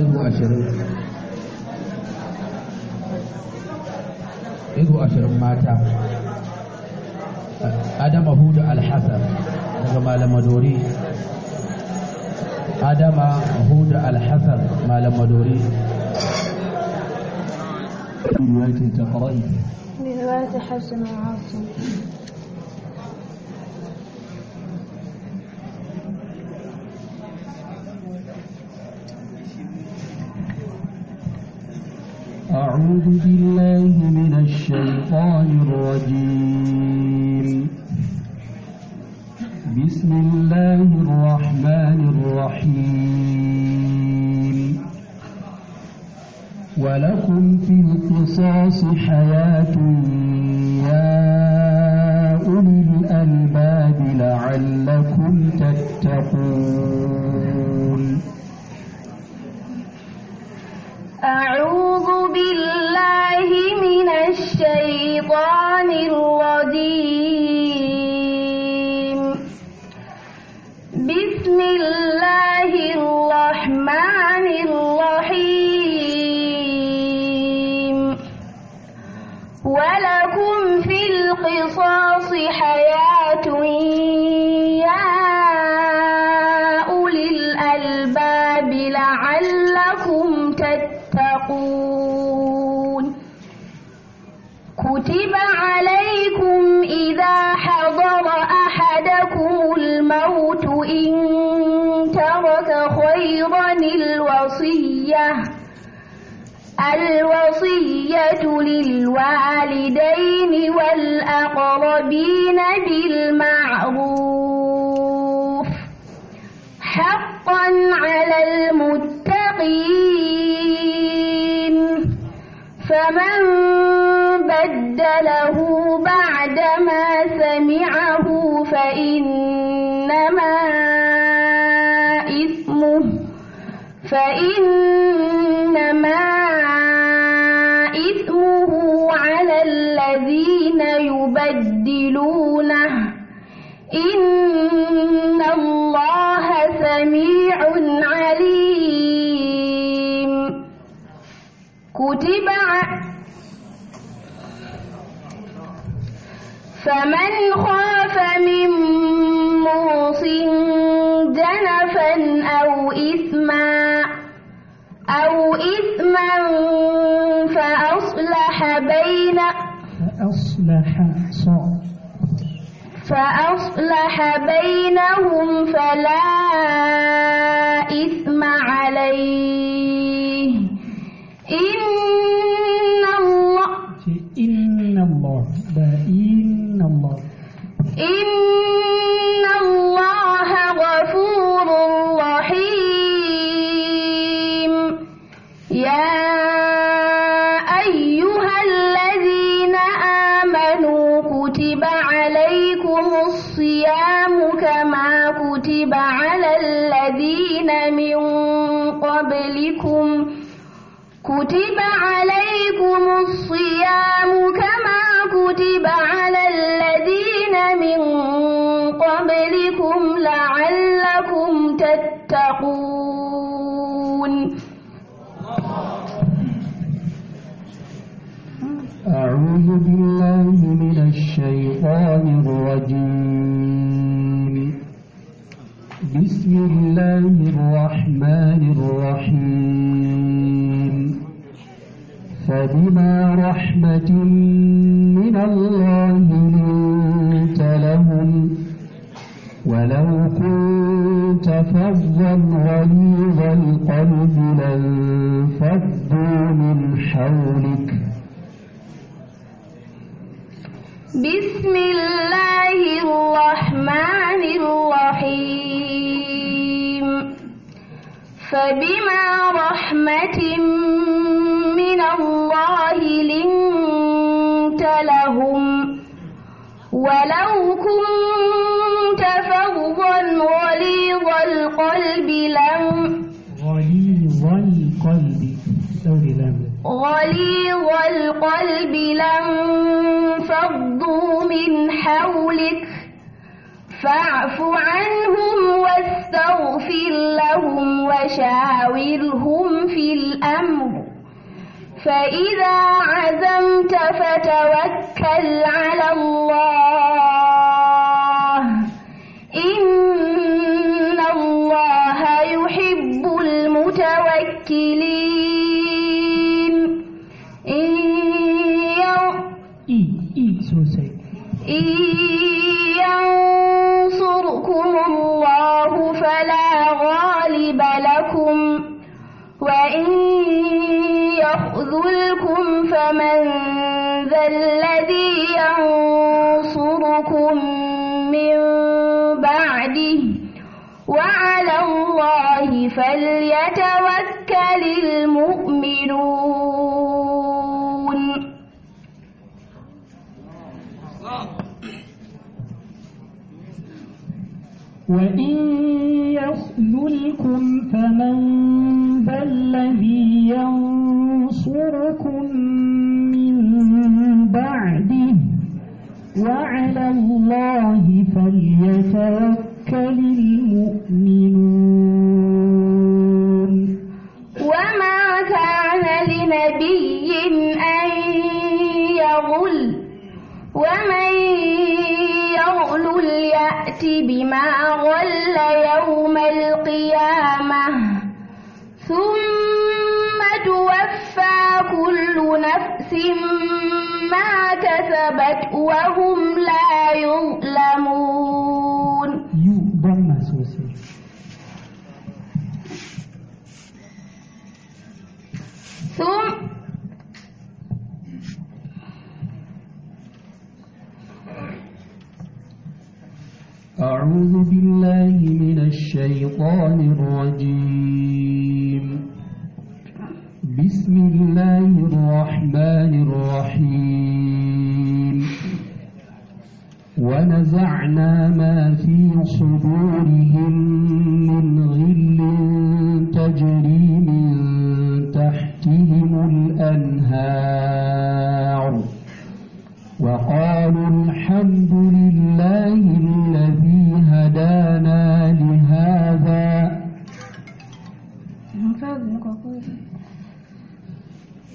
izu ashirin izu ashirin mata adama hudu alhassan daga malamadori adama hudu alhassan malamadori رواية تقرأي برواية حسن وعاصم أعوذ بالله من الشيطان الرجيم. بسم الله الرحمن الرحيم. ولكم في القصاص حياة يا أولي الألباب لعلكم تتقون. أعوذ بالله من الشيطان الرجيم. بسم الله الرحمن الرحيم. ولكم في القصاص حياة يا أولي الألباب لعلكم كتب عليكم إذا حضر أحدكم الموت إن ترك خيرا الوصية. الوصية للوالدين والأقربين بالمعروف. حقا على المتقين. فمن بدله بعدما سمعه فإنما إثمه فإنما إثمه على الذين يبدلونه. إن الله سميع عليم. كتب فمن خاف من موص جنفا أو إثما أو إثما فأصلح بين فأصلح فأصلح بينهم فلا أيها الذين آمنوا كتب عليكم الصيام كما كتب على الذين من قبلكم. كتب عليكم الصيام كما كتب على الذين من قبلكم لعلكم تتقون. أعوذ بالله من الشيطان الرجيم. بسم الله الرحمن الرحيم. فبما رحمة من الله لنت لهم ولو كنت فظا غليظ القلب لانفضوا من حولك بسم الله الرحمن الرحيم فبما رحمة من الله لنت لهم ولو كنت فظا غليظ القلب لم غليظ القلب غليظ القلب انفضوا من حولك. فاعف عنهم واستغفر لهم وشاورهم في الأمر. فإذا عزمت فتوكل على يخذلكم فمن ذا الذي ينصركم من بعده. وعلى الله فليتوكل المؤمنون. وإن يخذلكم فمن ذا الذي ينصركم وعلى الله فليتوكل المؤمنون. وما كان لنبي أن يغل ومن يغل يأت بما ما كسبت وهم لا يظلمون ثم أعوذ بالله من الشيطان الرجيم. الرحمن الرحيم. ونزعنا ما في صدورهم من غل تجري من تحتهم الأنهار. وقالوا الحمد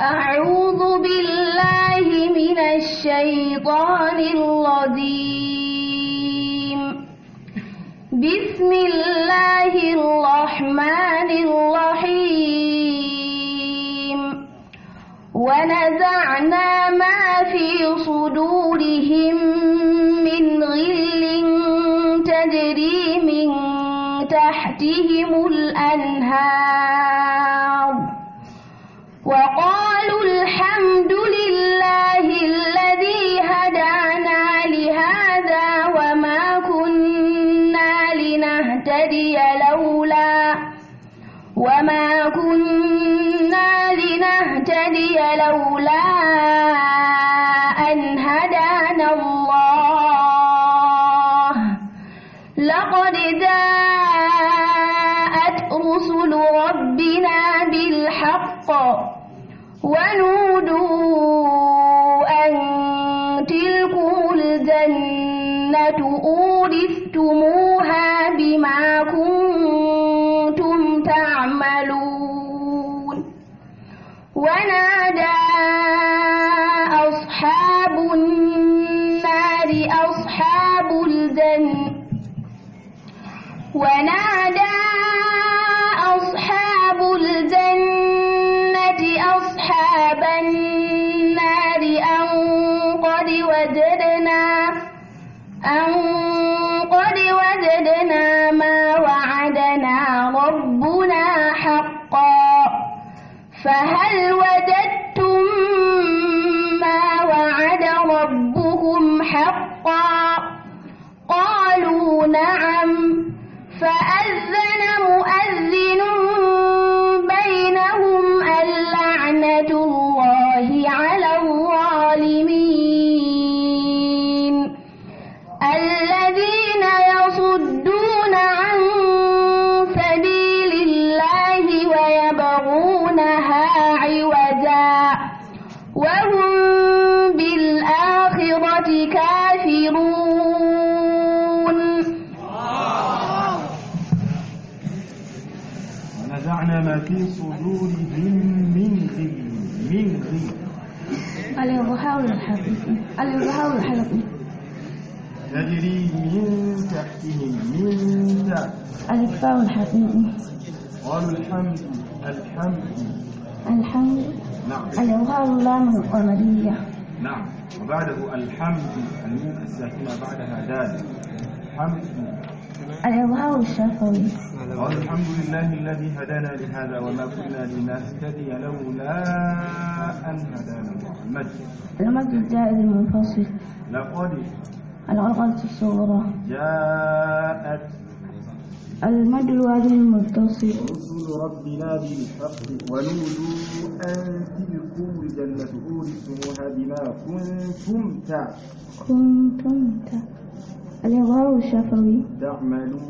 أعوذ بالله من الشيطان الرجيم. بسم الله الرحمن الرحيم. ونزعنا ما في صدورهم من غل تجري من تحتهم كنا لنهتدي لولا أن هدانا الله. لقد جاءت رسل ربنا بالحق ونودوا أن تلكم الجنة أورثتموها بما كنتم ونادى أصحاب النار أصحاب الجنة. ونادى حقا قالوا نعم فأذن مؤذن الإظهار الحقيقي الإظهار الحقيقي تجري من تحتهم من تحت الإكفاء الحقيقي قالوا الحمد الحمد. الحمد. نعم. الإظهار اللام القمرية نعم. وبعده الحمد الميم الساكنة بعدها دال. الحمد. الإظهار الشفوي قال الحمد لله الذي هدانا لهذا وما كنا لنهتدي لولا أن هدانا الله المجد المد الزائد المنفصل. لقد العقدة الصغرى جاءت المد الواجب المتصل. رسل ربنا بالحق ونودوا أن تلكوا الجنة أورثتموها بما كنتم تع- كنتم ت- الهواء الشفوي تعملون.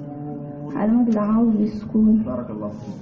علامة العوض بالسكون بارك الله فيك.